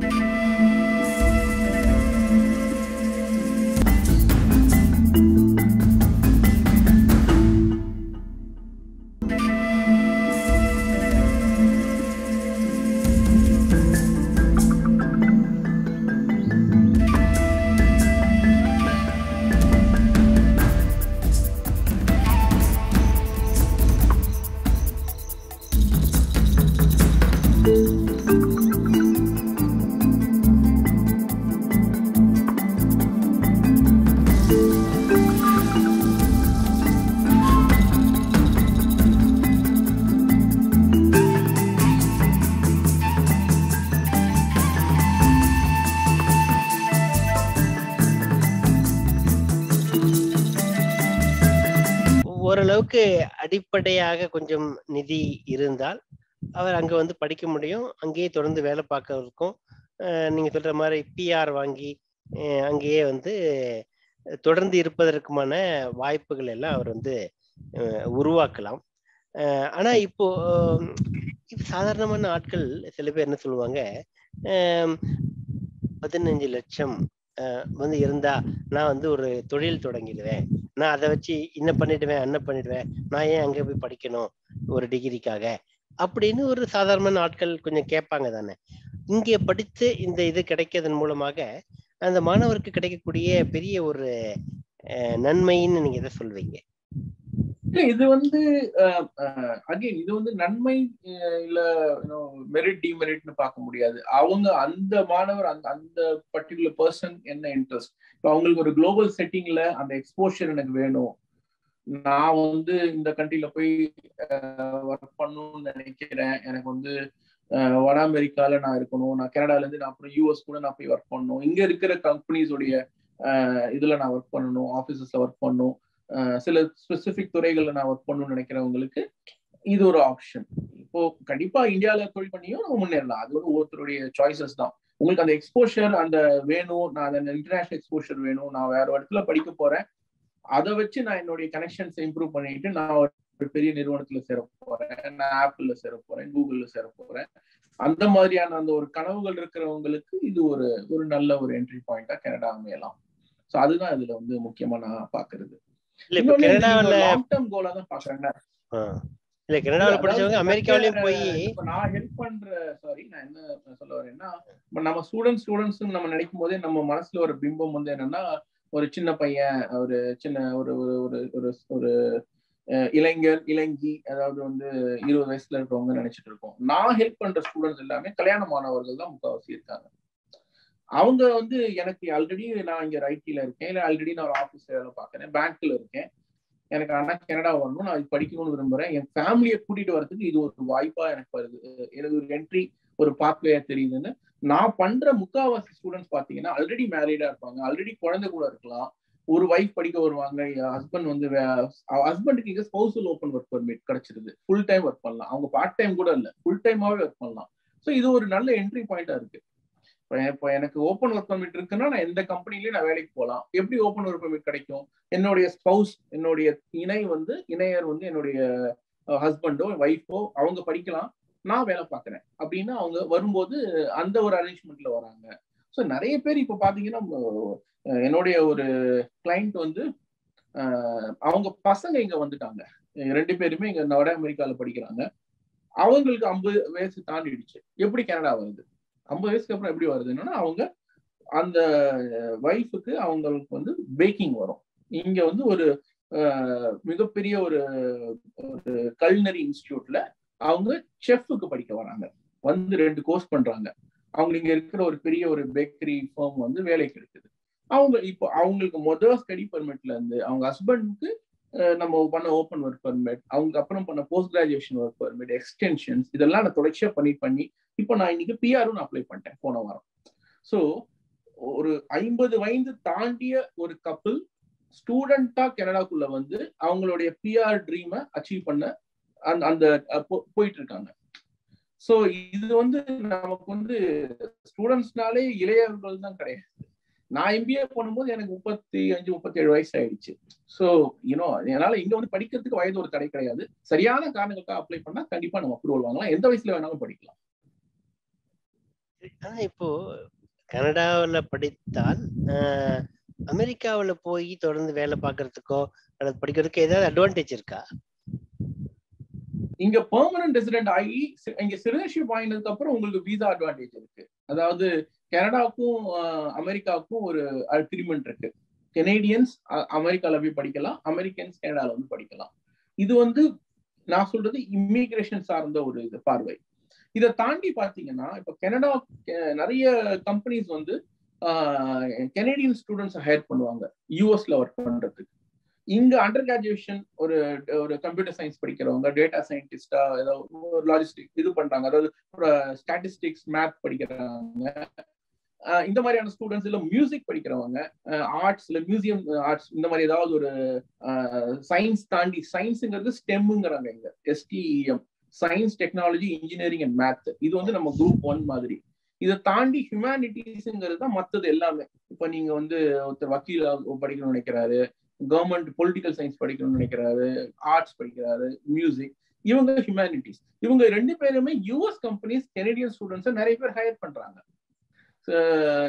Música அளவுக்கு அடிப்படையாக கொஞ்சம் நிதி இருந்தால் அவர் அங்க வந்து படிக்க முடியும். அங்கேயே தொடர்ந்து வேலை பார்க்கறதுக்கும் அஹ், நீங்க சொல்ற மாதிரி பிஆர் வாங்கி அங்கேயே வந்து தொடர்ந்து இருப்பதற்குமான வாய்ப்புகள் எல்லாம் அவர் வந்து உருவாக்கலாம். ஆனா இப்போ சாதாரணமான ஆட்கள் சில பேர் என்ன சொல்லுவாங்க பதினஞ்சு லட்சம் வந்து இருந்தா நான் வந்து ஒரு தொழில் தொடங்கிடுவேன். நான் அதை வச்சு இன்ன பண்ணிடுவேன் அன்ன பண்ணிடுவேன்? நான் ஏன் அங்க போய் படிக்கணும் ஒரு டிகிரிக்காக? அப்படின்னு ஒரு சாதாரண ஆட்கள் கொஞ்சம் கேட்பாங்க தானே. இங்கே படித்து இந்த இது கிடைக்கிறதன் மூலமாக அந்த மாணவருக்கு கிடைக்கக்கூடிய பெரிய ஒரு அஹ், நன்மைன்னு நீங்க எதை சொல்வீங்க? இது வந்து அகைன் இது வந்து நன்மை இல்ல மெரிட் டிமெரிட்னு பார்க்க முடியாது. அவங்க அந்த மாணவர் அந்த அந்த பர்டிகுலர் பர்சன் என்ன இன்ட்ரெஸ்ட் இப்போ அவங்களுக்கு ஒரு குளோபல் செட்டிங்ல அந்த எக்ஸ்போஷர் எனக்கு வேணும். நான் வந்து இந்த கண்ட்ரில போய் ஒர்க் பண்ணணும்னு நினைக்கிறேன். எனக்கு வந்து வட அமெரிக்கால நான் இருக்கணும். நான் கனடால இருந்து நான் அப்புறம் யூஎஸ் கூட நான் போய் ஒர்க் பண்ணணும். இங்க இருக்கிற கம்பெனிஸோடைய இதுல நான் ஒர்க் பண்ணணும். ஆபீசஸ்ல ஒர்க் பண்ணணும். சில ஸ்பெசிபிக் துறைகள்ல நான் ஒர்க் பண்ணணும்னு நினைக்கிறவங்களுக்கு இது ஒரு ஆப்ஷன் இப்போ கண்டிப்பா இந்தியால தொழில் பண்ணியும் நம்ம முன்னேறலாம். அது வந்து ஒருத்தருடைய சாய்ஸஸ் தான். உங்களுக்கு அந்த எக்ஸ்போஷர் அந்த வேணும் நான் அந்த இன்டர்நேஷனல் எக்ஸ்போஷர் வேணும் நான் வேற இடத்துல படிக்க போறேன் அதை வச்சு நான் என்னுடைய கனெக்ஷன்ஸ் இம்ப்ரூவ் பண்ணிட்டு நான் ஒரு பெரிய நிறுவனத்துல சேர போறேன் நான் ஆப்பிள்ல சேர போறேன் கூகுள்ல சேர போறேன். அந்த மாதிரியான அந்த ஒரு கனவுகள் இருக்கிறவங்களுக்கு இது ஒரு ஒரு நல்ல ஒரு என்ட்ரி பாயிண்டா கனடா அமையலாம். சோ அதுதான் இதுல வந்து முக்கியமா நான் பாக்குறது இல்ல கனடாவில் லாங் டேர்ம் கோலா தான் பாக்குறேன் இல்ல கனடாவில் படிச்சவங்க அமெரிக்காவிலயும் போய் இப்ப நான் ஹெல்ப் பண்ற சாரி நான் என்ன சொல்ல வரேன்னா நம்ம ஸ்டூடெண்ட் ஸ்டூடெண்ட்ஸ் நம்ம நினைக்கும் போதே நம்ம மனசுல ஒரு பிம்பம் வந்து என்னன்னா ஒரு சின்ன பையன் ஒரு சின்ன ஒரு ஒரு ஒரு ஒரு இளைஞர் இளைஞி அதாவது வந்து இருபது வயசுல இருக்கிறவங்க நினைச்சிட்டு இருக்கோம். நான் ஹெல்ப் பண்ற ஸ்டூடெண்ட்ஸ் எல்லாமே கல்யாணமானவர்கள் தான் முக்கால்வாசி இருக்காங்க. அவங்க வந்து எனக்கு ஆல்ரெடி நான் இங்க ஐடியில இருக்கேன். இல்ல ஆல்ரெடி நான் ஒரு ஆபீஸ்ல வேலை பார்க்கறேன். பேங்க்ல இருக்கேன். எனக்கு ஆனா கனடா வரணும். நான் இது படிக்கணும்னு விரும்புறேன். என் ஃபேமிலியை கூட்டிட்டு வரதுக்கு இது ஒரு வாய்ப்பா எனக்கு வருது. எனக்கு ஒரு என்ட்ரி ஒரு பாத்வேயா தெரியுதுன்னு நான் பண்ற முக்காவாசி ஸ்டூடெண்ட்ஸ் பாத்தீங்கன்னா ஆல்ரெடி மேரீடா இருப்பாங்க. ஆல்ரெடி குழந்தை கூட இருக்கலாம். ஒரு வைஃப் படிக்க வருவாங்க. ஹஸ்பண்ட் வந்து ஹஸ்பண்டுக்கு இங்க ஸ்பௌசல் ஓப்பன் ஒர்க் பர்மிட் கிடைச்சிருது. ஃபுல் டைம் ஒர்க் பண்ணலாம். அவங்க பார்ட் டைம் கூட இல்லை. ஃபுல் டைமாவே ஒர்க் பண்ணலாம். ஸோ இது ஒரு நல்ல என்ட்ரி பாயிண்டா இருக்கு. இப்போ எனக்கு ஓப்பன் ஒர்க் பர்மிட் இருக்குன்னா நான் எந்த கம்பெனிலயும் நான் வேலைக்கு போகலாம் எப்படி ஓப்பன் ஒர்க் பர்மிட் கிடைக்கும்? என்னுடைய ஸ்பௌஸ் என்னுடைய இணை வந்து இணையர் வந்து என்னுடைய ஹஸ்பண்டோ ஒய்ஃபோ அவங்க படிக்கலாம். நான் வேலை பார்க்குறேன். அப்படின்னு அவங்க வரும்போது அந்த ஒரு அரேஞ்ச்மெண்ட்ல வராங்க. ஸோ நிறைய பேர் இப்போ பார்த்தீங்கன்னா என்னுடைய ஒரு கிளைண்ட் வந்து அவங்க பசங்க இங்க வந்துட்டாங்க. ரெண்டு பேருமே இங்க வட அமெரிக்கால படிக்கிறாங்க. அவங்களுக்கு ஐம்பது வயசு தாண்டிடுச்சு. எப்படி கனடா வருது? ஐம்பது வயசுக்கு அப்புறம் எப்படி வருதுன்னா அவங்க அந்த ஒய்ஃபுக்கு அவங்களுக்கு வந்து பேக்கிங் வரும். இங்க வந்து ஒரு மிகப்பெரிய ஒரு ஒரு கல்னரி இன்ஸ்டியூட்ல அவங்க செஃப்க்கு படிக்க வராங்க. வந்து ரெண்டு கோர்ஸ் பண்றாங்க. அவங்க இங்க இருக்கிற ஒரு பெரிய ஒரு பேக்கரி ஃபார்ம் வந்து வேலைக்கு இருக்குது அவங்க இப்போ அவங்களுக்கு மொதல் ஸ்டடி பர்மிட்ல இருந்து அவங்க ஹஸ்பண்டுக்கு நம்ம பண்ண ஓப்பன் ஒர்க் பர்மிட் அவங்க அப்புறம் பண்ண post graduation work permit extensions இதெல்லாம் நான் தொடர்ச்சியா பண்ணி பண்ணி இப்போ நான் இன்னைக்கு பிஆரும் நான் அப்ளை பண்ணிட்டேன் போன வாரம். ஸோ ஒரு ஐம்பது வயது தாண்டிய ஒரு கப்பல் ஸ்டூடெண்டா கனடாக்குள்ள வந்து அவங்களுடைய பிஆர் ட்ரீமை அச்சீவ் பண்ண அந்த அந்த போயிட்டு இருக்காங்க ஸோ இது வந்து நமக்கு வந்து ஸ்டூடெண்ட்ஸ்னாலே இளையவர்கள் தான் கிடையாது. நான் எம்பிஏ பண்ணும்போது எனக்கு முப்பத்தி அஞ்சு முப்பத்தி ஏழு வயசு ஆயிடுச்சு. ஸோ யூனோ அதனால இங்க வந்து படிக்கிறதுக்கு வயது ஒரு தடை கிடையாது. சரியான காரணங்களுக்காக அப்ளை பண்ணா கண்டிப்பா நம்ம அப்ரூவல் வாங்கலாம். எந்த வயசுல வேணாலும் படிக்கலாம். ஆனா இப்போ கனடாவுல படித்தால் அமெரிக்காவுல போய் தொடர்ந்து வேலை பார்க்கறதுக்கோ அல்லது படிக்கிறதுக்கோ ஏதாவது அட்வான்டேஜ் இருக்கா? இங்க பெர்மனன்ட் ரெசிடென்ட் ஆகி இங்க சிட்டிசன்ஷிப் வாங்கினதுக்கு அப்புறம் உங்களுக்கு விசா அட்வான்டேஜ் இருக்கு. அதாவது கனடாவுக்கும் அமெரிக்காவுக்கும் ஒரு அக்ரிமெண்ட் இருக்கு. கெனேடியன்ஸ் அமெரிக்கால போய் படிக்கலாம். அமெரிக்கன்ஸ் கனடால வந்து படிக்கலாம். இது வந்து நான் சொல்றது இமிகிரேஷன் சார்ந்த ஒரு இது பார்வை. இதை தாண்டி பாத்தீங்கன்னா இப்ப கனடா நிறைய கம்பெனிஸ் வந்து கெனேடியன் ஸ்டூடெண்ட்ஸை ஹையர் பண்ணுவாங்க. யூஎஸ்ல ஒர்க் பண்றதுக்கு. இங்க அண்டர் கிராஜுவேஷன் ஒரு ஒரு கம்ப்யூட்டர் சயின்ஸ் படிக்கிறவங்க டேட்டா சயின்டிஸ்டா ஏதோ ஒரு லாஜிஸ்டிக் இது பண்றாங்க. அதாவது ஸ்டாட்டிஸ்டிக்ஸ் மேத் படிக்கிறாங்க இந்த மாதிரியான ஸ்டூடெண்ட்ஸ் இல்ல மியூசிக் படிக்கிறவங்க ஆர்ட்ஸ் இல்ல மியூசியம் ஆர்ட்ஸ் இந்த மாதிரி ஏதாவது ஒரு சயின்ஸ் தாண்டி சயின்ஸுங்கிறது ஸ்டெம்ங்கிறாங்க இங்க. STEM science technology engineering and math இது வந்து நம்ம குரூப் ஒன் மாதிரி. இதை தாண்டி ஹியூமனிட்டிஸ்ங்கிறது தான் மற்றது எல்லாமே. இப்போ நீங்க வந்து ஒருத்தர் வக்கீல் படிக்கணும்னு நினைக்கிறாரு கவர்மெண்ட் பொலிட்டிக்கல் சயின்ஸ் படிக்கணும்னு நினைக்கிறாரு ஆர்ட்ஸ் படிக்கிறாரு மியூசிக் இவங்க ஹியூமனிட்டிஸ் இவங்க ரெண்டு பேருமே யூஎஸ் கம்பெனிஸ் கெனடியன் ஸ்டூடெண்ட்ஸை நிறைய பேர் ஹையர் பண்றாங்க.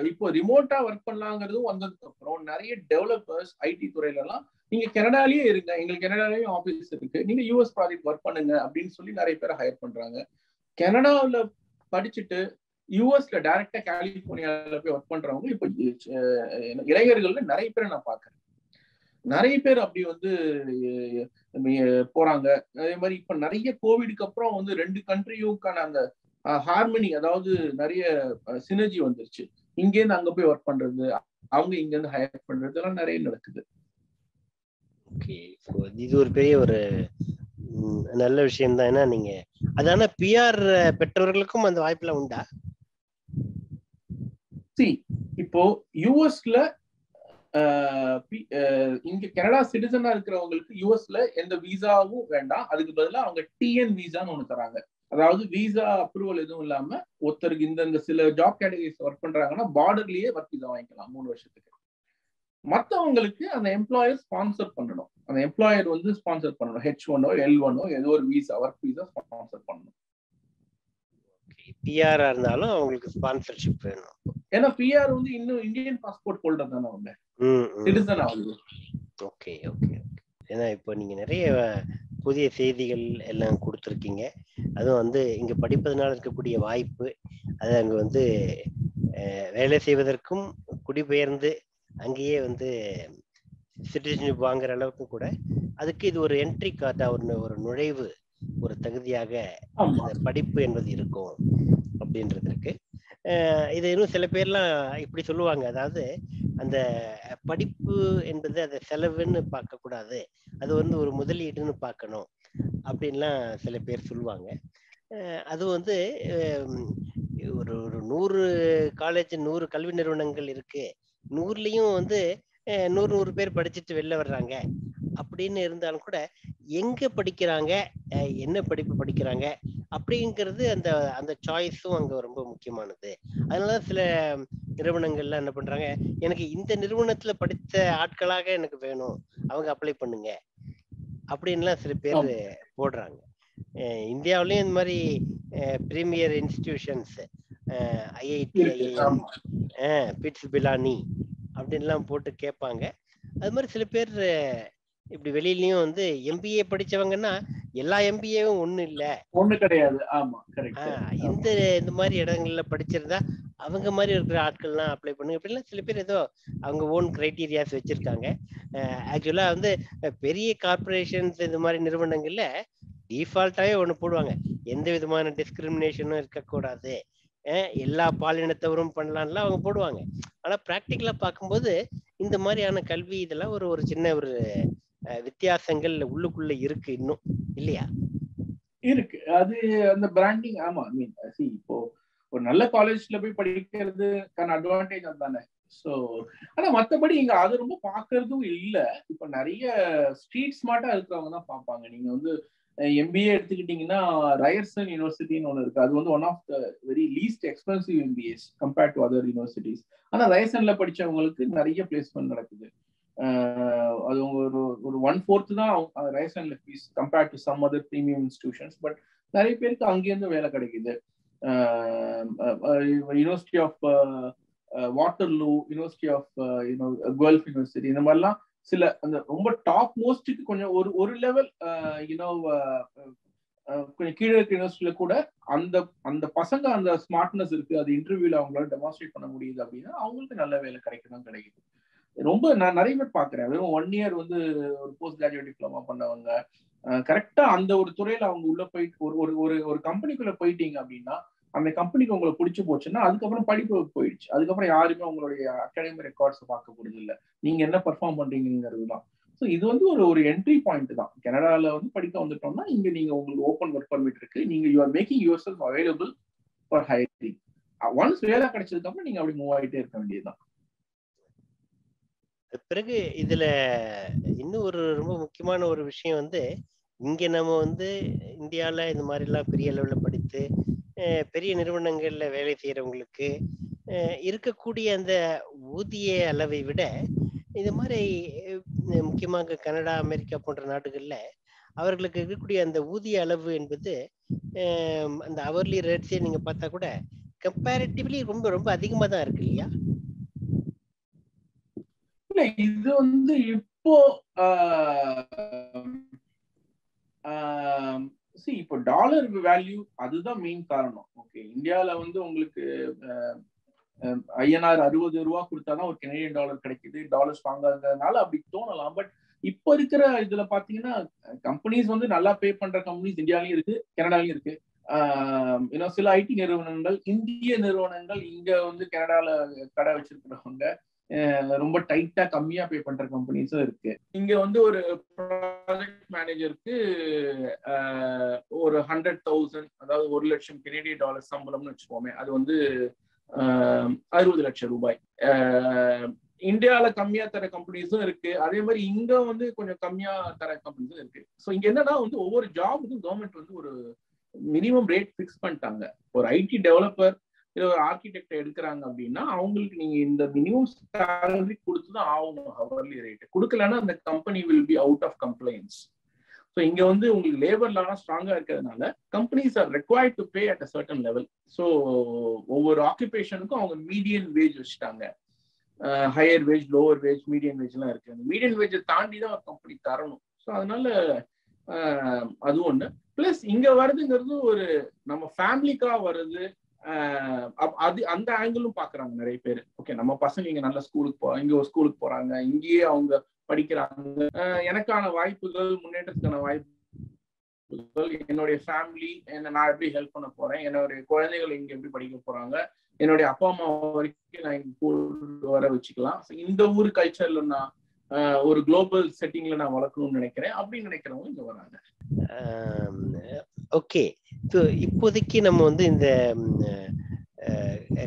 இப்போ ரிமோட்டா ஒர்க் பண்ணலாங்கிறதும் வந்ததுக்கு அப்புறம் நிறைய டெவலப்பர்ஸ் ஐடி துறையில எல்லாம் நீங்க கனடாலேயே இருங்க. எங்களுக்கு கனடாலேயும் ஆபீஸ் இருக்கு. நீங்க யூஎஸ் ப்ராஜெக்ட் ஒர்க் பண்ணுங்க அப்படின்னு சொல்லி நிறைய பேர் ஹையர் பண்றாங்க. கனடாவில் படிச்சுட்டு யூஎஸ்ல டைரக்டா கலிபோர்னியால போய் ஒர்க் பண்றவங்க இப்போ இளைஞர்கள்ல நிறைய பேரை நான் பாக்குறேன் நிறைய பேர் அப்படி வந்து போறாங்க. அதே மாதிரி இப்ப நிறைய கோவிடுக்கு அப்புறம் வந்து ரெண்டு கண்ட்ரியுக்கான அந்த ஹார்மனி அதாவது நிறைய சினர்ஜி வந்துருச்சு. இங்கேருந்து அங்க போய் ஒர்க் பண்றது அவங்க இங்க இருந்து ஹையர் பண்றது எல்லாம் நிறைய நடக்குது. ஓகே இது ஒரு பெரிய ஒரு நல்ல விஷயம் தான். ஏன்னா நீங்க அதான பிஆர் பெற்றவர்களுக்கும் அந்த வாய்ப்புல உண்டா? சி இப்போ யூஎஸ்ல இங்க கனடா சிட்டிசனா இருக்கிறவங்களுக்கு யூஎஸ்ல எந்த விசாவும் வேண்டாம். அதுக்கு பதிலாக அவங்க டிஎன் விசான்னு ஒண்ணு தராங்க. அதாவது விசா அப்ரூவல் எதுவும் இல்லாம ஒருத்தருக்கு இந்த இந்த சில ஜாப் கேட்டகரிஸ் ஒர்க் பண்றாங்கன்னா பார்டர்லயே ஒர்க் விசா வாங்கிக்கலாம் மூணு வருஷத்துக்கு. மற்றவங்களுக்கு அந்த எம்ப்ளாயர் ஸ்பான்சர் பண்ணணும். அந்த எம்ப்ளாயர் வந்து ஸ்பான்சர் பண்ணணும். ஹெச் ஒன்னோ எல் ஒன்னோ ஏதோ ஒரு விசா ஒர்க் விசா ஸ்பான்சர் பண்ணணும். பிஆரா இருந்தாலும் அவங்களுக்கு ஸ்பான்சர்ஷிப் வேணும். ஏன்னா பிஆர் வந்து இன்னும் இந்தியன் பாஸ்போர்ட் ஹோல்டர் தானே அவங்க. சிட்டிசன் ஆகுது ஓகே ஓகே ஏன்னா இப்போ நீங்க நிறைய புதிய செய்திகள் எல்லாம் கொடுத்துருக்கீங்க. அதுவும் வந்து இங்க படிப்பதனால இருக்கக்கூடிய வாய்ப்பு அது அங்க வந்து வேலை செய்வதற்கும் குடிபெயர்ந்து அங்கேயே வந்து சிட்டிசன்ஷிப் வாங்குற அளவுக்கு கூட அதுக்கு இது ஒரு என்ட்ரி கார்டா ஒரு ஒரு நுழைவு ஒரு தகுதியாக படிப்பு என்பது இருக்கும் அப்படின்றது இருக்கு. இது இன்னும் சில பேர்லாம் இப்படி சொல்லுவாங்க. அதாவது அந்த படிப்பு என்பது அதை செலவுன்னு பார்க்க கூடாது. அது வந்து ஒரு முதலீடுன்னு பார்க்கணும் அப்படின்லாம் சில பேர் சொல்லுவாங்க. அது வந்து ஒரு ஒரு நூறு காலேஜ் நூறு கல்வி நிறுவனங்கள் இருக்கு. நூறுலையும் வந்து நூறு நூறு பேர் படிச்சுட்டு வெளில வர்றாங்க. அப்படின்னு இருந்தாலும் கூட எங்க படிக்கிறாங்க? என்ன படிப்பு படிக்கிறாங்க? அப்படிங்கிறது அந்த அந்த சாய்ஸும் அங்க ரொம்ப முக்கியமானது. அதனால சில நிறுவனங்கள்ல என்ன பண்றாங்க? எனக்கு இந்த நிறுவனத்துல படித்த ஆட்களாக எனக்கு வேணும். அவங்க அப்ளை பண்ணுங்க. அப்படின்லாம் சில பேர் போடுறாங்க. இந்தியாவிலயும் இந்த மாதிரி premier institutions IIT IIM BITS Pilani அப்படின்லாம் போட்டு கேட்பாங்க. அது மாதிரி சில பேர் இப்படி வெளியிலயும் வந்து எம்பிஏ படிச்சவங்கன்னா எல்லா எம்பிஏவும் ஒண்ணு இல்ல. ஒண்ணு கிடையாது. ஆமா இந்த இந்த மாதிரி இடங்கள்ல படிச்சிருந்தா அவங்க மாதிரி இருக்கிற ஆட்கள்லாம் அப்ளை பண்ணுங்க. இப்படிலாம் சில பேர் ஏதோ அவங்க ஓன் கிரைட்டீரியாஸ் வச்சிருக்காங்க. ஆக்சுவலா வந்து பெரிய கார்பரேஷன்ஸ் இந்த மாதிரி நிறுவனங்கள்ல டிஃபால்ட்டாவே ஒண்ணு போடுவாங்க. எந்த விதமான டிஸ்கிரிமினேஷனும் இருக்கக்கூடாது. எல்லா பாலினத்தவரும் பண்ணலாம்லாம் அவங்க போடுவாங்க. ஆனா ப்ராக்டிக்கலா பார்க்கும்போது இந்த மாதிரியான கல்வி இதெல்லாம் ஒரு ஒரு சின்ன ஒரு வித்தியாசங்கள் உள்ளுக்குள்ள இருக்கு இன்னும். இல்லையா? இருக்கு. அது அந்த பிராண்டிங் ஆமா மீன் சி இப்போ ஒரு நல்ல காலேஜ்ல போய் படிக்கிறதுக்கான அட்வான்டேஜ் அதுதானே? ஸோ ஆனா மத்தபடி இங்க அது ரொம்ப பாக்குறதும் இல்லை. இப்ப நிறைய ஸ்ட்ரீட் ஸ்மார்ட்டா இருக்கிறவங்க தான் பார்ப்பாங்க. நீங்க வந்து எம்பிஏ எடுத்துக்கிட்டீங்கன்னா ரயர்சன் யூனிவர்சிட்டின்னு ஒன்று இருக்கு. அது வந்து one of the very least expensive MBAs compared to other universities ஆனா ரயர்சன்ல படிச்சவங்களுக்கு நிறைய பிளேஸ்மெண்ட் நடக்குது. அது ஒரு ஒரு ஒன் ஃபோர்த் தான் ரயர்சன்ல fees compared to some other premium institutions but நிறைய பேருக்கு அங்கேருந்து வேலை கிடைக்குது. University of Waterloo university of you know Guelph university இந்த மாதிரிலாம் சில அந்த ரொம்ப டாப் மோஸ்ட்டுக்கு கொஞ்சம் ஒரு ஒரு level you know uh, uh, uh, கொஞ்சம் கீழே இருக்க யூனிவர்சிட்டியில கூட அந்த அந்த பசங்க அந்த ஸ்மார்ட்னஸ் இருக்கு அது இன்டர்வியூல அவங்களால டெமான்ஸ்ட்ரேட் பண்ண முடியுது அப்படின்னா அவங்களுக்கு நல்ல வேலை கிடைக்கணும் கிடைக்குது. ரொம்ப நான் நிறைய பேர் பாக்குறேன் வெறும் ஒன் இயர் வந்து ஒரு போஸ்ட் கிராஜுவேட் டிப்ளமா பண்ணவங்க கரெக்டா அந்த ஒரு துறையில அவங்க உள்ள போயிட்டு ஒரு ஒரு ஒரு ஒரு கம்பெனிக்குள்ள போயிட்டீங்க அப்படின்னா அந்த கம்பெனிக்கு உங்களை பிடிச்சி போச்சுன்னா அதுக்கப்புறம் படிப்பு போயிடுச்சு. அதுக்கப்புறம் யாருமே உங்களுடைய அகாடமி ரெக்கார்ட்ஸ் பார்க்க போறது இல்லை நீங்க என்ன பெர்ஃபார்ம் பண்றீங்கிறது தான் ஸோ இது வந்து ஒரு ஒரு என்ட்ரி பாயிண்ட் தான். கனடால வந்து படிக்க வந்துட்டோம்னா இங்க நீங்க உங்களுக்கு ஓப்பன் ஒர்க் பர்மிட் இருக்கு. நீங்க you are making yourself available for hiring once வேலை கிடைச்சதுக்கு அப்புறம் நீங்க அப்படி மூவ் ஆகிட்டே இருக்க வேண்டியதுதான். பிறகு இதுல இன்னும் ஒரு ரொம்ப முக்கியமான ஒரு விஷயம் வந்து இங்க நம்ம வந்து இந்தியால இந்த மாதிரி எல்லாம் பெரிய அளவுல படித்து பெரிய நிறுவனங்கள்ல வேலை செய்யறவங்களுக்கு இருக்கக்கூடிய அந்த ஊதிய அளவை விட இது மாதிரி முக்கியமாக கனடா அமெரிக்கா போன்ற நாடுகள்ல அவர்களுக்கு இருக்கக்கூடிய அந்த ஊதிய அளவு என்பது அந்த அவர்லி ரேட்ஸே நீங்க பார்த்தா கூட கம்பேரிட்டிவ்லி ரொம்ப ரொம்ப அதிகமா தான் இருக்கு இல்லையா? இல்ல இது வந்து இப்போ சி இப்போ டாலர் வேல்யூ அதுதான் மெயின் காரணம். ஓகே இந்தியாவில் வந்து உங்களுக்கு ஐஎன்ஆர் அறுபது ரூபா கொடுத்தாதான் ஒரு கெனடியன் டாலர் கிடைக்குது. டாலர்ஸ் வாங்காததுனால அப்படி தோணலாம். பட் இப்போ இருக்கிற இதுல பாத்தீங்கன்னா கம்பெனிஸ் வந்து நல்லா பே பண்ற கம்பெனிஸ் இந்தியாலயும் இருக்கு கனடாலையும் இருக்கு. இன்னும் சில ஐடி நிறுவனங்கள் இந்திய நிறுவனங்கள் இங்க வந்து கனடால கடை வச்சிருக்கிறவங்க ரொம்ப டைட்டா கம்மியா பே பண்ற கம்பெனிஸும் இருக்கு. இங்க வந்து ஒரு ப்ராஜெக்ட் மேனேஜருக்கு ஒரு ஹண்ட்ரட் தௌசண்ட் அதாவது ஒரு லட்சம் கெனடிய டாலர் சம்பளம்னு வச்சுக்கோமே அது வந்து அறுபது லட்சம் ரூபாய். இந்தியாவில கம்மியா தர கம்பெனிஸும் இருக்கு. அதே மாதிரி இங்க வந்து கொஞ்சம் கம்மியா தர கம்பெனிஸும் இருக்கு. ஸோ இங்க என்னன்னா வந்து ஒவ்வொரு ஜாபுக்கும் கவர்மெண்ட் வந்து ஒரு மினிமம் ரேட் ஃபிக்ஸ் பண்ணிட்டாங்க. ஒரு ஐடி டெவலப்பர் இல்ல ஒரு ஆர்கிடெக்ட் எடுக்கிறாங்க அப்படின்னா அவங்களுக்கு நீங்க இந்த மினிமம் சேலரி கொடுத்துதான் ஆகணும் ஹவர்லி ரேட் கொடுக்கலன்னா அந்த company will be out of compliance so இங்க வந்து உங்களுக்கு லேபர் லானா ஸ்ட்ராங்கா இருக்கிறதுனால companies are required to pay at a certain level so ஒவ்வொரு ஆக்குபேஷனுக்கும் அவங்க மீடியன் வேஜ் வச்சுட்டாங்க. Higher wage lower wage medium எல்லாம் இருக்கு. அந்த மீடியம் வேஜை தாண்டி தான் ஒரு கம்பெனி தரணும். ஸோ அதனால அது ஒண்ணு. பிளஸ் இங்க வருதுங்கிறது ஒரு நம்ம ஃபேமிலிக்கா வருது அது அந்த ஆங்கிளும் பாக்குறாங்க நிறைய பேர். ஓகே நம்ம பசங்க இங்க நல்ல ஸ்கூலுக்கு போ இங்க ஒரு ஸ்கூலுக்கு போறாங்க இங்கேயே அவங்க படிக்கிறாங்க. எனக்கான வாய்ப்புகள் முன்னேற்றத்துக்கான வாய்ப்புகள் என்னுடைய ஃபேமிலி என்ன நான் எப்படி ஹெல்ப் பண்ண போறேன் என்னுடைய குழந்தைகள் இங்க எப்படி படிக்க போறாங்க என்னுடைய அப்பா அம்மா வரைக்கும் நான் இங்க கூட வர வச்சுக்கலாம். இந்த ஊர் கல்ச்சர்ல நான் ஒரு குளோபல் செட்டிங்ல நான் வளர்க்கணும்னு நினைக்கிறேன். அப்படின்னு நினைக்கிறவங்க இங்க வராங்க. ஓகே இப்போதைக்கு நம்ம வந்து இந்த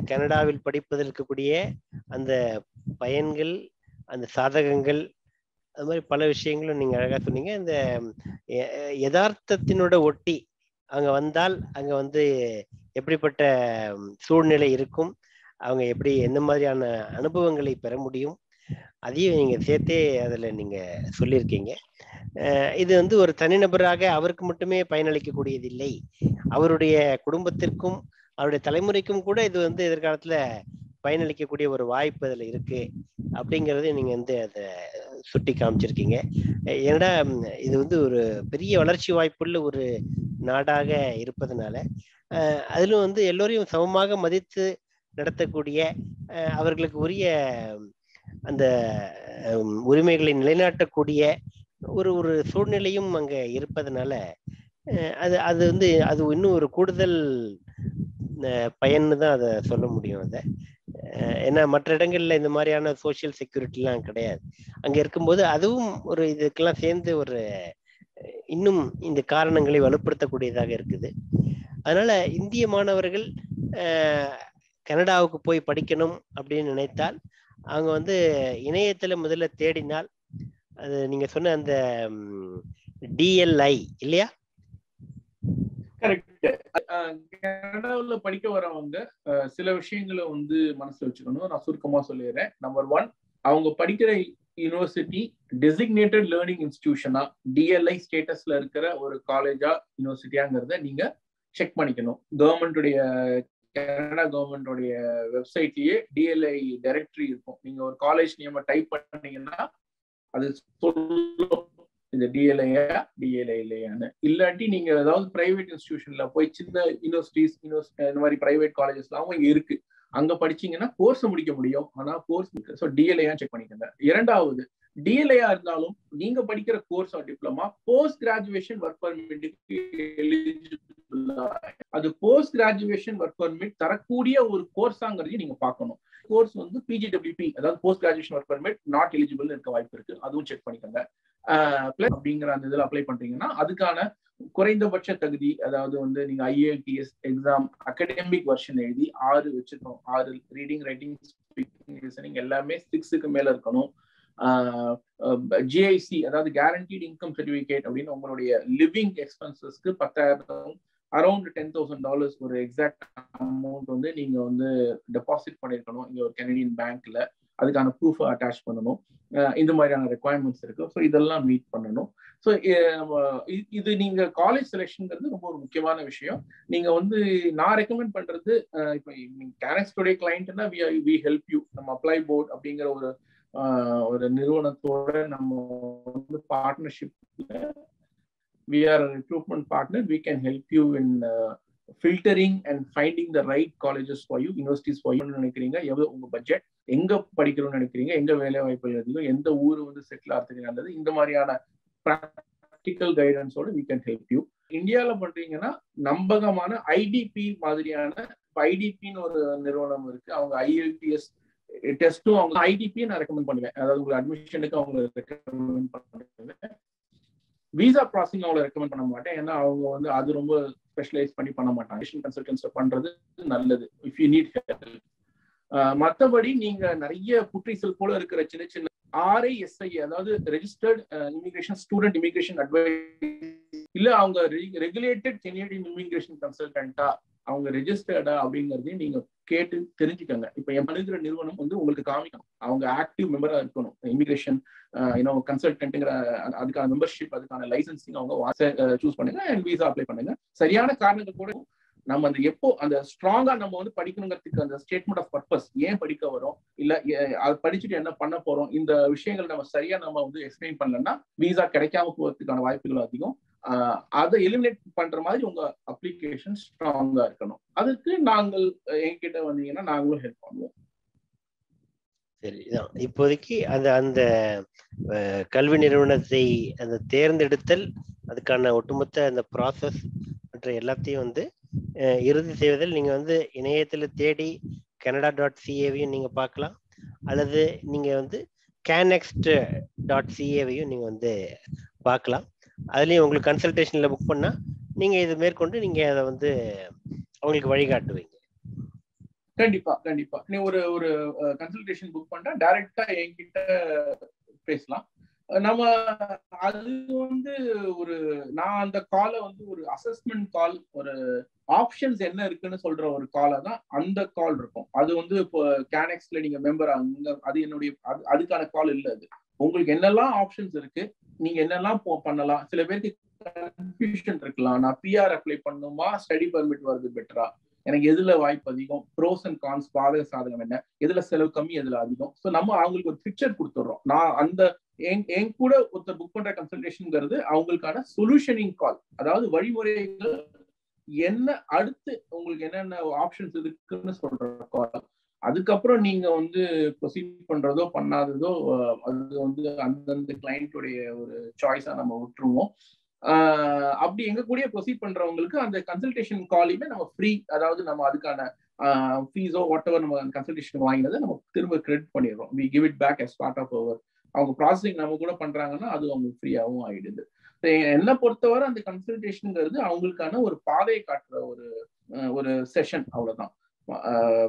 கனடாவில் படிப்பதில் இருக்கக்கூடிய அந்த பயன்கள் அந்த சாதகங்கள் அது மாதிரி பல விஷயங்களும் நீங்க அழகா சொன்னீங்க. இந்த யதார்த்தத்தினோட ஒட்டி அங்க வந்தால் அங்க வந்து எப்படிப்பட்ட சூழ்நிலை இருக்கும்? அவங்க எப்படி எந்த மாதிரியான அனுபவங்களை பெற முடியும்? அதையும் நீங்க சேர்த்தே அதுல நீங்க சொல்லியிருக்கீங்க. இது வந்து ஒரு தனிநபராக அவருக்கு மட்டுமே பயனளிக்கக்கூடியது இல்லை அவருடைய குடும்பத்திற்கும் அவருடைய தலைமுறைக்கும் கூட இது வந்து எதிர்காலத்துல பயனளிக்கக்கூடிய ஒரு வாய்ப்பு அதுல இருக்கு அப்படிங்கிறது நீங்க வந்து அதை சுட்டி காமிச்சிருக்கீங்க. ஏன்னா இது வந்து ஒரு பெரிய வளர்ச்சி வாய்ப்புள்ள ஒரு நாடாக இருப்பதனால அதிலும் வந்து எல்லோரையும் சமமாக மதித்து நடத்தக்கூடிய அவர்களுக்கு உரிய அந்த உரிமைகளை நிலைநாட்டக்கூடிய ஒரு ஒரு சூழ்நிலையும் அங்கே இருப்பதனால அது அது வந்து அது இன்னும் ஒரு கூடுதல் பயன்னு தான் அதை சொல்ல முடியும் அதை. ஏன்னா மற்ற இடங்கள்ல இந்த மாதிரியான சோசியல் செக்யூரிட்டிலாம் கிடையாது. அங்கே இருக்கும்போது அதுவும் ஒரு இதுக்கெல்லாம் சேர்ந்து ஒரு இன்னும் இந்த காரணங்களை வலுப்படுத்தக்கூடியதாக இருக்குது. அதனால இந்திய மாணவர்கள் கனடாவுக்கு போய் படிக்கணும் அப்படின்னு நினைத்தால் அவங்க வந்து இணையத்துல முதல்ல தேடினால் அது நீங்க சொன்ன அந்த டிஎல்ஐ இல்லையா? கனடாவில் படிக்க வரவங்க சில விஷயங்களை வந்து மனசுல வச்சுக்கணும். நான் சுருக்கமா சொல்லிடுறேன். நம்பர் ஒன் அவங்க படிக்கிற யூனிவர்சிட்டி டெசிக்னேட்டட் லேர்னிங் இன்ஸ்டிடியூஷனா டிஎல்ஐ ஸ்டேட்டஸ்ல இருக்கிற ஒரு காலேஜா யூனிவர்சிட்டியாங்கிறத நீங்க செக் பண்ணிக்கணும். கவர்மெண்டுடைய கனடா கவர்மெண்டோடைய வெப்சைட்லயே டிஎல்ஐ டைரக்டரி இருக்கும். நீங்க ஒரு காலேஜ் நேம டைப் பண்ணீங்கன்னா அது சொல்லும். இந்த டிஎல்ஐயா டிஎல்ஐ இல்லையான்னு. இல்லாட்டி நீங்க ஏதாவது பிரைவேட் இன்ஸ்டிடியூஷன்ல போய் சின்ன யூனிவர்சிட்டிஸ் இந்த மாதிரி பிரைவேட் காலேஜஸ்லாம் இங்க இருக்கு. அங்க படிச்சீங்கன்னா கோர்ஸ் முடிக்க முடியும். ஆனா கோர்ஸ் ஸோ டிஎல்ஐயா செக் பண்ணிக்கோங்க. இரண்டாவது டிஎல்ஏயா இருந்தாலும் நீங்க படிக்கிற course or diploma post graduation work பர்மிட்டுக்கு eligible அது போஸ்ட் கிராஜுவேஷன் ஒர்க் பர்மிட் தரக்கூடிய ஒரு கோர்ஸாங்கிறதையும் நீங்க பார்க்கணும். கோர்ஸ் வந்து பிஜிடபிள்யூபி அதாவது post graduation work permit not eligible இருக்க வாய்ப்பு இருக்கு. அதுவும் செக் பண்ணிக்கோங்க. பிளஸ் அப்படிங்கிற அந்த இதில் அப்ளை பண்றீங்கன்னா அதுக்கான குறைந்தபட்ச தகுதி அதாவது வந்து நீங்க ஐஏடிஎஸ் எக்ஸாம் அகடமிக் வெர்ஷன் எழுதி ஆறு வச்சிருக்கோம் ஆறு ரீடிங் ரைட்டிங் ஸ்பீக்கிங் லிசனிங் எல்லாமே சிக்ஸுக்கு மேல இருக்கணும். ஜிஐசி அதாவது கேரண்டீட் இன்கம் சர்டிஃபிகேட் அப்படின்னு உங்களுடைய லிவிங் எக்ஸ்பென்சஸ்க்கு பத்தாயிரம் அரௌண்ட் டென் தௌசண்ட் டாலர்ஸ் ஒரு எக்ஸாக்ட் அமௌண்ட் வந்து நீங்க வந்து டெபாசிட் பண்ணிருக்கணும் இங்க ஒரு கெனடியன் பேங்க்ல அதுக்கான ப்ரூஃப் அட்டாச் பண்ணணும். இந்த மாதிரியான ரெக்குவயர்மெண்ட்ஸ் இருக்கு. ஸோ இதெல்லாம் மீட் பண்ணணும். ஸோ இது நீங்க காலேஜ் செலெக்ஷன்ங்கிறது ரொம்ப ஒரு முக்கியமான விஷயம். நீங்க வந்து நான் ரெக்கமெண்ட் பண்றது இப்போ கேனக்ஸ்டோடைய கிளைண்ட்னா வி வி ஹெல்ப் யூ நம்ம அப்ளை போர்ட் அப்படிங்கிற ஒரு ஒரு நிறுவனத்தோட நம்ம வந்து partnership we are recruitment partner we can help you in filtering and finding the right colleges for you universities for you நினைக்கிறீங்க. எவ்வளோ உங்க பட்ஜெட் எங்க படிக்கணும்னு நினைக்கிறீங்க? எங்கே வேலை வாய்ப்புகள் அதிகம்? எந்த ஊர் வந்து செட்டில் ஆகிறதுக்கு நல்லது? இந்த மாதிரியான ப்ராக்டிக்கல் கைடன்ஸோட வி கேன் ஹெல்ப் யூ இந்தியாவில் பண்றீங்கன்னா நம்பகமான ஐடிபி மாதிரியான ஐடிபின்னு ஒரு நிறுவனம் இருக்கு. அவங்க ஐஎல்டிஎஸ் டெஸ்ட்டும் அவங்க ஐடிபியை நான் ரெக்கமெண்ட் பண்ணுவேன். அதாவது உங்களுக்கு அட்மிஷனுக்கு அவங்க ரெக்கமெண்ட் பண்ணுவேன். விசா ப்ராசஸிங் அவங்கள ரெக்கமெண்ட் பண்ண மாட்டேன். ஏன்னா அவங்க வந்து அது ரொம்ப ஸ்பெஷலைஸ் பண்ணி பண்ண மாட்டாங்க. கன்சல்டன்ஸ் பண்றது நல்லது. இஃப் யூ நீட் ஹெல்ப் மற்றபடி நீங்க நிறைய புற்றீசல் போல இருக்கிற சின்ன சின்ன ஆர்ஐஎஸ்ஐ அதாவது registered immigration student immigration advice இல்ல அவங்க ரெகுலேட்டட் கெனடியன் இமிகிரேஷன் கன்சல்டன்டா அவங்க ரெஜிஸ்டர்டா அப்படிங்கறதையும் நீங்க கேட்டு தெரிஞ்சுக்கோங்க. இப்ப என் மனிதர நிறுவனம் வந்து உங்களுக்கு காமிக்கணும். அவங்க ஆக்டிவ் மெம்பரா இருக்கணும். இமிகிரேஷன் இன்னும் கன்சல்டன்ட்டுங்கிற அதுக்கான மெம்பர்ஷிப் அதுக்கான லைசன்சிங் அவங்க சூஸ் பண்ணுங்க. அண்ட் விசா அப்ளை பண்ணுங்க. சரியான காரணங்கள் கூட நம்ம அந்த எப்போ அந்த ஸ்ட்ராங்கா நம்ம வந்து படிக்கணுங்கிறதுக்கு அந்த ஸ்டேட்மெண்ட் ஆஃப் பர்பஸ் ஏன் படிக்க வரோம்? இல்ல அதை படிச்சுட்டு என்ன பண்ண போறோம்? இந்த விஷயங்கள் நம்ம சரியா நம்ம வந்து எக்ஸ்பிளைன் பண்ணலன்னா விசா கிடைக்காம போறதுக்கான வாய்ப்புகள் அதிகம். அதை எலிமினேட் பண்ற மாதிரி உங்க அப்ளிகேஷன் ஸ்ட்ராங்கா இருக்கணும். அதுக்கு நாங்கள் என்கிட்ட வந்தீங்கன்னா நாங்களும் ஹெல்ப் பண்ணுவோம். சரி இப்போதைக்கு அந்த அந்த கல்வி நிறுவனத்தை அந்த தேர்ந்தெடுத்தல் அதுக்கான ஒட்டுமொத்த அந்த ப்ராசஸ் மற்ற எல்லாத்தையும் வந்து இறுதி செய்வதில் நீங்க வந்து இணையத்துல தேடி கனடா டாட் சிஏவையும் நீங்க பார்க்கலாம். அல்லது நீங்க வந்து கேனெக்ஸ்ட் டாட் சிஏவையும் நீங்க வந்து பார்க்கலாம். அதுலயும் உங்களுக்கு கன்சல்டேஷன்ல புக் பண்ணா நீங்க இது மேற்கொண்டு நீங்க அதை வந்து அவங்களுக்கு வழிகாட்டுவீங்க. கண்டிப்பா கண்டிப்பா. நீ ஒரு ஒரு கன்சல்டேஷன் புக் பண்ணா டைரக்டா என்கிட்ட பேசலாம். நம்ம அது வந்து ஒரு நான் அந்த காலை வந்து ஒரு அசஸ்மெண்ட் கால் ஒரு ஆப்ஷன்ஸ் என்ன இருக்குன்னு சொல்ற ஒரு காலை தான் அந்த கால் இருக்கும். அது வந்து இப்போ கேனெக்ஸ்ல நீங்க மெம்பர் ஆகுங்க. அது என்னுடைய அதுக்கான கால் இல்லை அது. உங்களுக்கு என்னெல்லாம் ஆப்ஷன்ஸ் இருக்கு நீங்க என்னெல்லாம் பண்ணலாம்? சில பேருக்கு கன்ஃபியூஷன் இருக்கலாம். நான் பிஆர் அப்ளை பண்ணுமா? ஸ்டடி பர்மிட் வருது பெட்டரா எனக்கு எதுல வாய்ப்பு அதிகம்? ப்ரோஸ் அண்ட் கான்ஸ் பாதக சாதகம் என்ன? எதுல செலவு கம்மி எதுல அதிகம்? ஸோ நம்ம அவங்களுக்கு ஒரு பிக்சர் கொடுத்துட்றோம். நான் அந்த என் கூட ஒருத்தர் புக் பண்ற கன்சல்டேஷன்ங்கிறது அவங்களுக்கான சொல்யூஷனிங் கால் அதாவது வழிமுறைகள் என்ன அடுத்து உங்களுக்கு என்னென்ன ஆப்ஷன்ஸ் இருக்குன்னு சொல்ற கால் அதுக்கப்புறம் நீங்க வந்து ப்ரொசீட் பண்றதோ பண்ணாததோ அது வந்து அந்தந்த கிளைண்ட்டுடைய ஒரு சாய்ஸா நம்ம விட்டுருவோம். அப்படி எங்க கூட ப்ரொசீட் பண்றவங்களுக்கு அந்த கன்சல்டேஷன் காலையுமே நம்ம ஃப்ரீ அதாவது நம்ம அதுக்கான ஃபீஸோ வாட் எவர் நம்ம கன்சல்டேஷன் வாங்கினதை நம்ம திரும்ப கிரெடிட் பண்ணிடுறோம். We give it back as part of our அவங்க ப்ராசஸிங் நம்ம கூட பண்றாங்கன்னா அது அவங்களுக்கு ஃப்ரீயாகவும் ஆயிடுது. என்னை பொறுத்தவரை அந்த கன்சல்டேஷனுங்கிறது அவங்களுக்கான ஒரு பாதையை காட்டுற ஒரு ஒரு செஷன் அவ்வளவுதான்.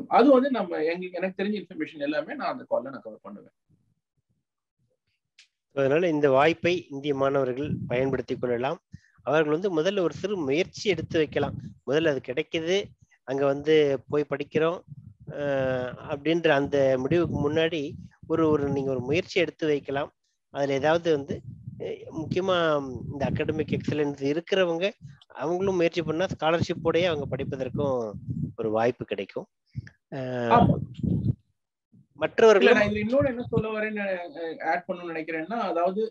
அது வந்து நம்ம எங்களுக்கு எனக்கு தெரிஞ்ச இன்ஃபர்மேஷன் எல்லாமே நான் அந்த கால்ல நான் கவர் பண்ணுவேன். அதனால இந்த வாய்ப்பை இந்திய மாணவர்கள் பயன்படுத்தி கொள்ளலாம். அவர்கள் வந்து முதல்ல ஒரு சிறு முயற்சி எடுத்து வைக்கலாம். முதல்ல அது கிடைக்குது அங்க வந்து போய் படிக்கிறோம் அப்படின்ற அந்த முடிவுக்கு முன்னாடி ஒரு ஒரு நீங்க ஒரு முயற்சி எடுத்து வைக்கலாம். அதுல ஏதாவது வந்து முக்கியமா இந்த அகாடமிக் எக்ஸலன்ஸ் இருக்கிறவங்க அவங்களும் முயற்சி பண்ணா ஸ்காலர்ஷிப்போடயே அவங்க படிப்பதற்கும் ஒரு வாய்ப்பு கிடைக்கும். இதுல இன்னொன்னு என்ன சொல்ல வரேன்னு ஆட் பண்ணணும்னு நினைக்கிறேன்னா அதாவது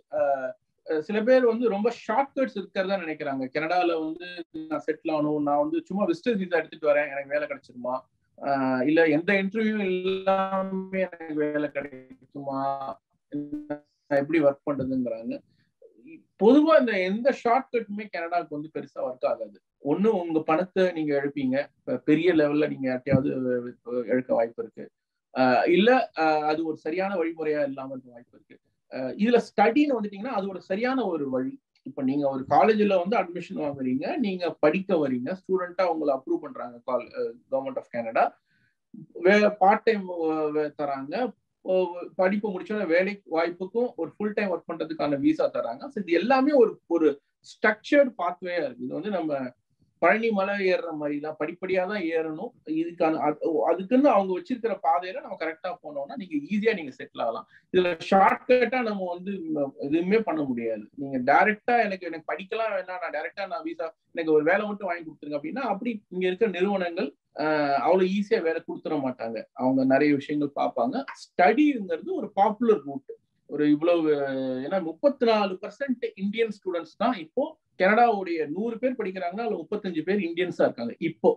சில பேர் வந்து ரொம்ப ஷார்ட் கட்ஸ் இருக்கிறதா நினைக்கிறாங்க. கனடால வந்து நான் செட்டில் ஆகணும் நான் வந்து சும்மா விசிட்டர் விசா எடுத்துட்டு வரேன் எனக்கு வேலை கிடைச்சிருமா? இல்ல எந்த இன்டர்வியூ இல்லாம எனக்கு வேலை கிடைக்குமா? எப்படி ஒர்க் பண்றதுங்கிறாங்க. பொதுவா இந்த எந்த ஷார்ட் கட்டுமே கனடாவுக்கு வந்து பெருசா ஒர்க் ஆகாது. ஒண்ணு உங்க பணத்தை நீங்க எழுப்பீங்க பெரிய லெவல்ல நீங்க யார்ட்டையாவது எழுக்க வாய்ப்பு இருக்கு. ஆஹ் இல்ல ஆஹ் அது ஒரு சரியான வழிமுறையா இல்லாம இருக்க வாய்ப்பு இருக்கு. இதுல ஸ்டடின்னு வந்துட்டீங்கன்னா அது ஒரு சரியான ஒரு வழி. இப்ப நீங்க ஒரு காலேஜ்ல வந்து அட்மிஷன் வாங்குறீங்க. நீங்க படிக்க வரீங்க ஸ்டூடெண்டா உங்களை அப்ரூவ் பண்றாங்க call government of Canada part time தராங்க. படிப்பு முடிச்சோட வேலை வாய்ப்புக்கும் ஒரு ஃபுல் டைம் ஒர்க் பண்றதுக்கான விசா தராங்க ஸோ இது எல்லாமே ஒரு ஒரு ஸ்ட்ரக்சர்ட் பாத்வேயா இருக்கு. இது வந்து நம்ம பழனி மலை ஏறுற மாதிரி தான் படிப்படியா தான் ஏறணும். இதுக்கான அது- அதுக்குன்னு அவங்க வச்சிருக்கிற பாதையில நம்ம கரெக்டா போனோம்னா நீங்க ஈஸியா நீங்க செட்டில் ஆகலாம். இதுல ஷார்ட்கட்டா நம்ம வந்து எதுவுமே பண்ண முடியாது. நீங்க டைரக்டா எனக்கு எனக்கு படிக்கலாம் வேணாம். நான் டைரக்டா நான் விசா எனக்கு ஒரு வேலை மட்டும் வாங்கி கொடுத்துருங்க அப்படின்னா அப்படி இங்க இருக்கிற நிறுவனங்கள் ஆஹ், அவ்வளவு ஈஸியா வேலை கொடுத்துட மாட்டாங்க. அவங்க நிறைய விஷயங்கள் பார்ப்பாங்க. ஸ்டடிங்கிறது ஒரு பாப்புலர் ரூட் ஒரு இவ்வளவு ஏன்னா முப்பத்தி நாலு பர்சன்ட் இந்தியன் ஸ்டூடெண்ட்ஸ் தான் இப்போ கனடாவுடைய நூறு பேர் படிக்கிறாங்கன்னா அதில் முப்பத்தஞ்சு பேர் இந்தியன்ஸா இருக்காங்க இப்போ.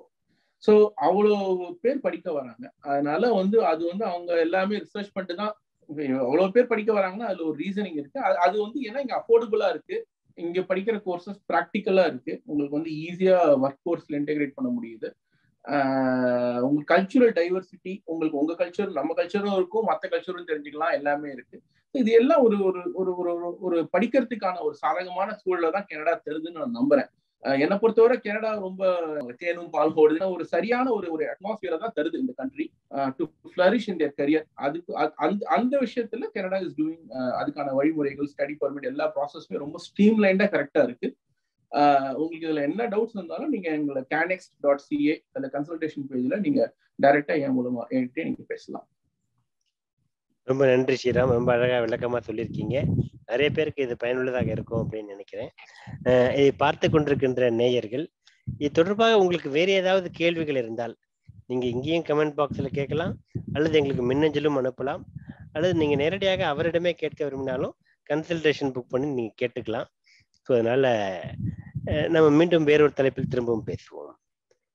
ஸோ அவ்வளோ பேர் படிக்க வராங்க. அதனால வந்து அது வந்து அவங்க எல்லாமே ரிசர்ச் பண்ணிட்டு தான் அவ்வளோ பேர் படிக்க வராங்கன்னா அதுல ஒரு ரீசனிங் இருக்கு. அது- அது வந்து ஏன்னா இங்க அஃபோர்டபுளா இருக்கு. இங்க படிக்கிற கோர்சஸ் ப்ராக்டிக்கலா இருக்கு. உங்களுக்கு வந்து ஈஸியா ஒர்க் கோர்ஸ்ல இன்டெகிரேட் பண்ண முடியுது. உங்களுக்கு உங்க கல்ச்சுரல் டைவர்சிட்டி உங்களுக்கு உங்க கல்ச்சர் நம்ம கல்ச்சரும் இருக்கும் மற்ற கல்ச்சரும் தெரிஞ்சுக்கலாம் எல்லாமே இருக்கு. இது எல்லாம் ஒரு ஒரு ஒரு ஒரு ஒரு- படிக்கிறதுக்கான ஒரு சாதகமான சூழலை தான் கனடா தருதுன்னு நான் நம்புறேன். என்னை பொறுத்தவரை கனடா ரொம்ப தேனும் பால் போடுது ஒரு சரியான ஒரு ஒரு அட்மாஸ்பியரை தான் தருது இந்த country to flourish in their career அதுக்கு அந்த அந்த விஷயத்துல கனடா இஸ் டூயிங் அதுக்கான வழிமுறைகள் ஸ்டடி பர்மிட் எல்லா ப்ராசஸுமே ரொம்ப ஸ்ட்ரீம் லைண்டா கரெக்டா இருக்கு. உங்களுக்கு இதுல என்ன டவுட்ஸ் இருந்தாலும் நீங்க எங்களை கேனெக்ஸ் டாட் சிஏ அந்த கன்சல்டேஷன் பேஜ்ல நீங்க டைரக்டா என் மூலமா என்கிட்ட நீங்க பேசலாம். ரொம்ப நன்றி ஸ்ரீராம். ரொம்ப அழகா விளக்கமா சொல்லியிருக்கீங்க. நிறைய பேருக்கு இது பயனுள்ளதாக இருக்கும் அப்படின்னு நினைக்கிறேன். இதை பார்த்து கொண்டிருக்கின்ற நேயர்கள் இது தொடர்பாக உங்களுக்கு வேறு ஏதாவது கேள்விகள் இருந்தால் நீங்கள் இங்கேயும் கமெண்ட் பாக்ஸில் கேட்கலாம். அல்லது எங்களுக்கு மின்னஞ்சலும் அனுப்பலாம். அல்லது நீங்கள் நேரடியாக அவரிடமே கேட்க விரும்பினாலும் கன்சல்டேஷன் புக் பண்ணி நீங்கள் கேட்டுக்கலாம். ஸோ அதனால நம்ம மீண்டும் வேறொரு தலைப்பில் திரும்பவும் பேசுவோம்.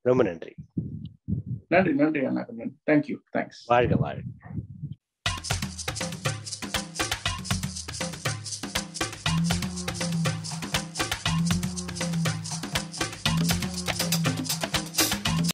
ரொம்ப நன்றி. நன்றி நன்றி அண்ணா. நன்றி. தேங்க்யூ தேங்க்ஸ் வாழ்க வாழ்க.